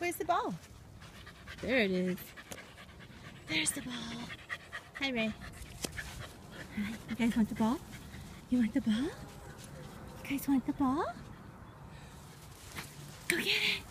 Where's the ball? There it is. There's the ball. Hi, Ray. Hi. You guys want the ball? You want the ball? You guys want the ball? Go get it.